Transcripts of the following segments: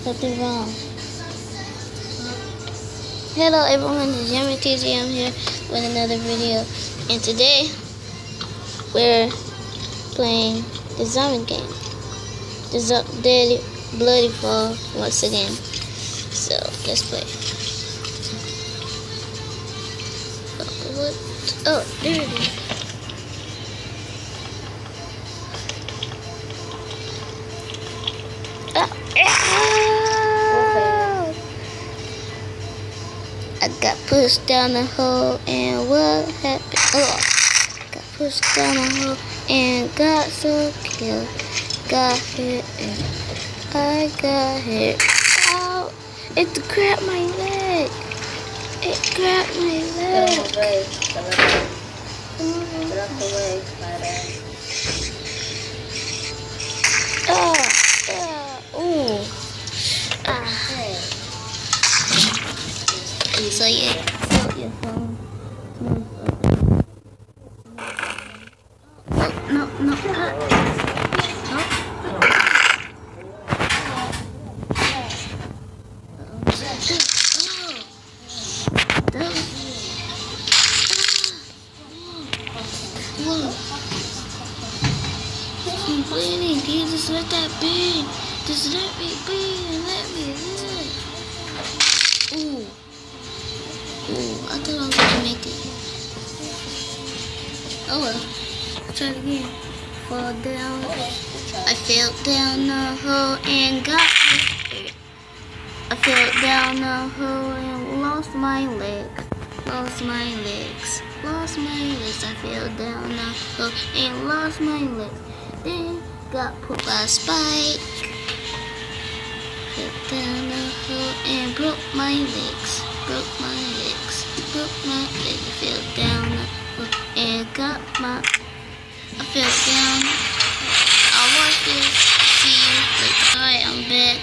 Wrong. Hello everyone, it's Yummy TG. I'm here with another video. And today, we're playing the zombie game. The zo Dead Bloody Fall once again. So, let's play. What? Oh, there it is. Got pushed down the hole and what happened? Oh, got pushed down the hole and got so killed. Got hit and I got hit. Ow! It grabbed my leg. It grabbed my leg. Ah, So yeah, so your phone. You just let that be? Just let me be let me live. Ooh. Ooh, I thought I was gonna make it. Oh well. Try it again. Fall down. I fell down the hole and got hit. I fell down the hole and lost my legs. Lost my legs. Lost my legs. I fell down the hole and lost my legs. Then got put by a spike. Fell down the hole and broke my legs. Broke my legs. My legs. I fell down got my. I fell down. Watch. See you later. Alright, I'm back.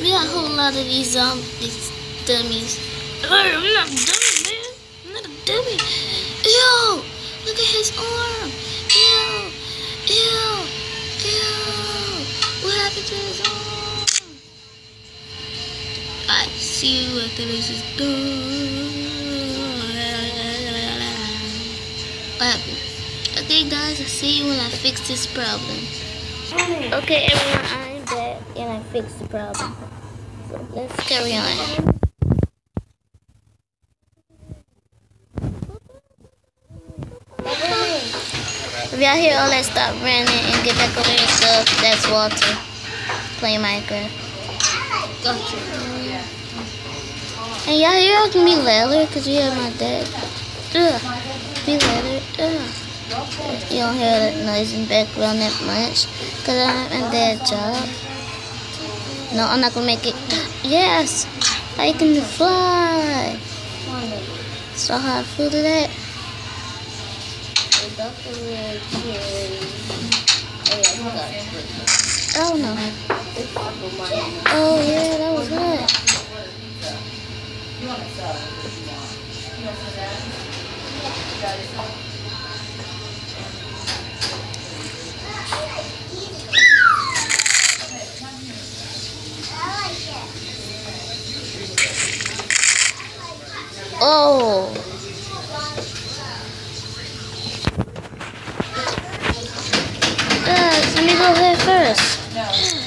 We got a whole lot of these zombies, dummies. Hey, I'm not a dummy, man. I'm not a dummy. Yo, look at his arm. Ew, ew, ew. See you happened? Okay, guys, I'll see you when I fix this problem. Okay, everyone, I'm back and I fixed the problem. So let's carry on. If y'all hear all that stop running and get back over stuff, that's Walter playing Minecraft. Gotcha. And yeah, y'all hear me louder because we have my dad. Ugh. Be louder. Ugh. You don't hear that noise in the background that much because I'm at that job. No, I'm not gonna make it. Yes, I can fly. So how I flew to that? Oh no. Oh yeah, Oh. Uh, let me go ahead first.